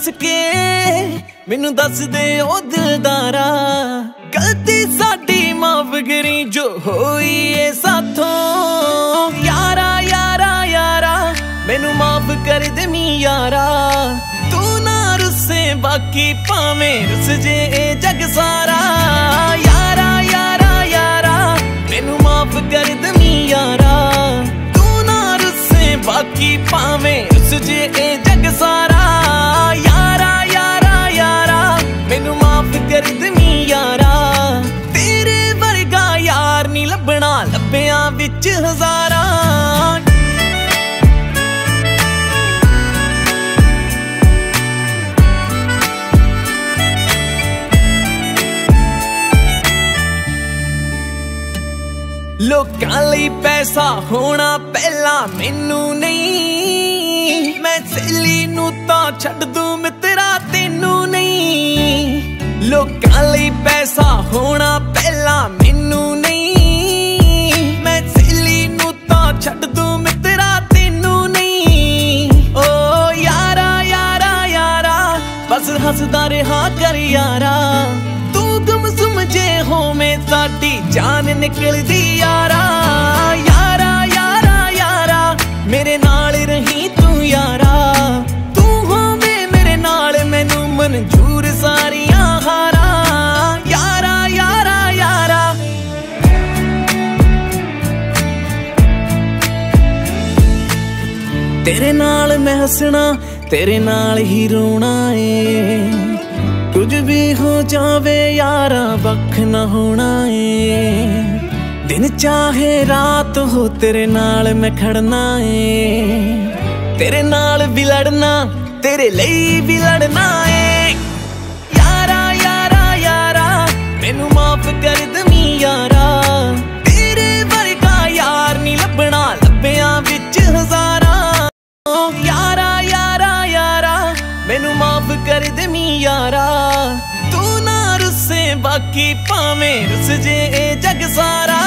ਰੁੱਸ ਕੇ ਮੈਨੂੰ ਦੱਸ ਦੇ ਉਹ ਦਿਲਦਾਰਾ। ਗਲਤੀ ਸਾਡੀ ਮਾਫ ਕਰੀ ਜੋ ਹੋਈ ਏ ਸਾਥੋਂ। ਯਾਰਾ ਯਾਰਾ ਯਾਰਾ, ਮੈਨੂੰ ਮਾਫ ਕਰ ਦੇ ਮੀ ਯਾਰਾ ਤੂੰ ਨਾ ਰੁੱਸੇ, ਬਾਕੀ ਭਾਵੇਂ ਰੁੱਸ ਜੇ ਇਹ ਜਗ ਸਾਰਾ। ਯਾਰਾ ਯਾਰਾ ਯਾਰਾ, ਮੈਨੂੰ ਮਾਫ ਕਰ ਦੇ ਮੀ ਯਾਰਾ ਤੂੰ ਨਾ ਰੁੱਸੇ, ਬਾਕੀ ਭਾਵੇਂ ਰੁੱਸ ਜੇ ਇਹ ਲੋਕਾਂ ਲਈ ਪੈਸਾ ਹੋਣਾ ਪਹਿਲਾਂ ਮੈਨੂੰ ਨਹੀਂ। ਮੈਂ ਸੇਲੀ ਨੂੰ ਤਾਂ ਛੱਡ ਦੂੰ ਮਿੱਤਰਾ ਤੈਨੂੰ ਨਹੀਂ। ਲੋਕਾਂ ਲਈ ਪੈਸਾ ਹੋਣਾ ਪਹਿਲਾਂ ਮੈਨੂੰ ਨਹੀਂ। ਮੈਂ ਸੇਲੀ ਨੂੰ ਤਾਂ ਛੱਡ ਦੂੰ ਮਿੱਤਰਾ ਤੈਨੂੰ ਨਹੀਂ। ਓ ਯਾਰਾ ਯਾਰਾ ਯਾਰਾ, ਬਸ ਹੱਸਦਾ ਰਿਹਾ ਕਰ ਯਾਰਾ। ਗਮ ਹੋਵੇਂ ਸਾਡੀ ਜਾਨ ਨਿਕਲਦੀ ਯਾਰਾ ਯਾਰਾ ਯਾਰਾ ਯਾਰਾ, ਮੇਰੇ ਨਾਲ ਰਹੀਂ ਤੂੰ ਯਾਰਾ। ਤੂੰ ਹੋਵੇਂ ਮੇਰੇ ਨਾਲ, ਮੈਨੂੰ ਮਨਜ਼ੂਰ ਸਾਰੀਆਂ ਹਾਰਾਂ। ਯਾਰਾ ਯਾਰਾ ਯਾਰਾ। ਤੇਰੇ ਨਾਲ ਮੈਂ ਹੱਸਣਾ, ਤੇਰੇ ਨਾਲ ਹੀ ਰੋਣਾ ਏ। ਕੁਝ ਵੀ ਹੋ ਜਾਵੇ ਯਾਰਾ ਵੱਖ ਨਾ ਹੋਣਾ ਏ। ਦਿਨ ਚਾਹੇ ਰਾਤ ਹੋ ਤੇਰੇ ਨਾਲ ਮੈਂ ਖੜਨਾ ਏ। ਤੇਰੇ ਨਾਲ ਵੀ ਲੜਨਾ, ਤੇਰੇ ਲਈ ਵੀ ਲੜਨਾ ਏ। ਬਾਕੀ ਭਾਵੇਂ ਰੁੱਸ ਜੇ ਇਹ ਜਗ ਸਾਰਾ।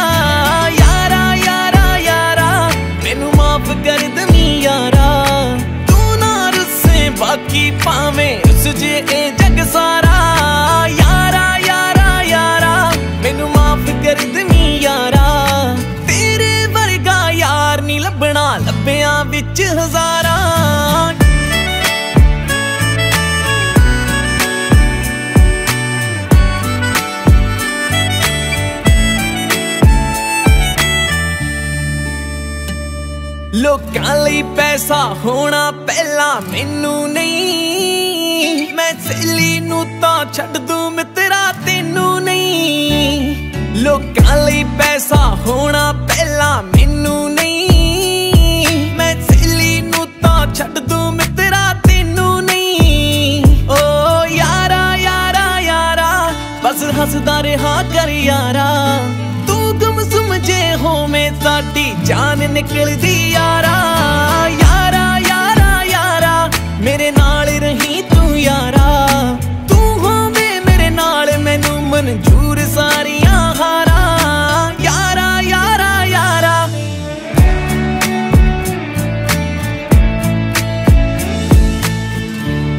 ਯਾਰਾ ਯਾਰਾ ਯਾਰਾ, ਮੈਨੂੰ ਮਾਫ ਕਰ ਦੇ ਯਾਰਾ। ਤੂੰ ਨਾ ਰੁੱਸੇ, ਬਾਕੀ ਭਾਵੇਂ ਰੁੱਸ ਜੇ ਇਹ ਜਗ ਸਾਰਾ। ਯਾਰਾ ਯਾਰਾ ਯਾਰਾ, ਮੈਨੂੰ ਮਾਫ ਕਰ ਦੇ ਯਾਰਾ। ਤੇਰੇ ਵਰਗਾ ਯਾਰ ਨਹੀਂ ਲੱਭਣਾ, ਲੱਭਿਆਂ ਵਿੱਚ ਹਜ਼ਾਰਾਂ। ਲੋਕਾਂ ਲਈ ਪੈਸਾ ਹੋਣਾ ਪਹਿਲਾਂ ਮੈਨੂੰ ਨਹੀਂ। ਮੈਂ ਸੇਲੀ ਨੂੰ ਤਾਂ ਛੱਡ ਦੂੰ ਮਿੱਤਰਾ ਤੈਨੂੰ ਨਹੀਂ। ਲੋਕਾਂ ਲਈ ਪੈਸਾ ਹੋਣਾ ਪਹਿਲਾਂ ਮੈਨੂੰ ਨਹੀਂ। ਮੈਂ ਸੇਲੀ ਨੂੰ ਤਾਂ ਛੱਡ ਦੂੰ ਮਿੱਤਰਾ ਤੈਨੂੰ ਨਹੀਂ। ਓ ਯਾਰਾ ਯਾਰਾ ਯਾਰਾ, ਬਸ ਹੱਸਦਾ ਰਿਹਾ ਕਰ ਯਾਰਾ। ਸਾਡੀ ਜਾਨ ਨਿਕਲਦੀ ਯਾਰਾ ਯਾਰਾ ਯਾਰਾ ਯਾਰਾ, ਮੇਰੇ ਨਾਲ ਰਹੀ ਤੂੰ ਯਾਰਾ। ਤੂੰ ਹੋਵੇਂ ਮੇਰੇ ਨਾਲ, ਮੈਨੂੰ ਮਨਜ਼ੂਰ ਸਾਰੀਆਂ ਹਾਰਾਂ। ਯਾਰਾ ਯਾਰਾ ਯਾਰਾ।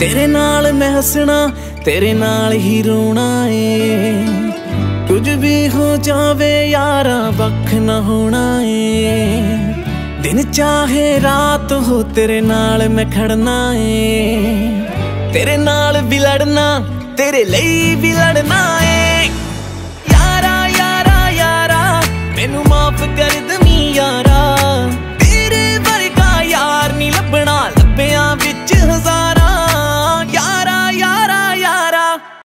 ਤੇਰੇ ਨਾਲ ਮੈਂ ਹੱਸਣਾ, ਤੇਰੇ ਨਾਲ ਹੀ ਰੋਣਾ ਏ। ਕੁਝ ਵੀ ਹੋ ਜਾਵੇ ਯਾਰਾ ਵੱਖ ਨਾ ਹੋਣਾ ਏ। ਦਿਨ ਚਾਹੇ ਰਾਤ ਹੋ ਤੇਰੇ ਨਾਲ ਮੈਂ ਖੜਨਾ ਏ। ਤੇਰੇ ਨਾਲ ਵੀ ਲੜਨਾ, ਤੇਰੇ ਲਈ ਵੀ ਲੜਨਾ ਏ। ਯਾਰਾ ਯਾਰਾ ਯਾਰਾ, ਮੈਨੂੰ ਮਾਫ ਕਰ ਦਮੀ ਯਾਰਾ।